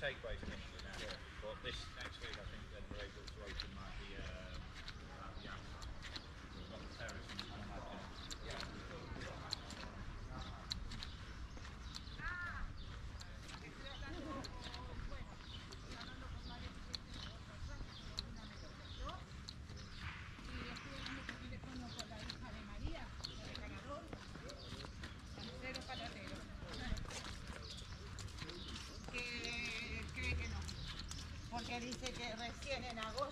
takeaway from England, but this dice que recién en agosto.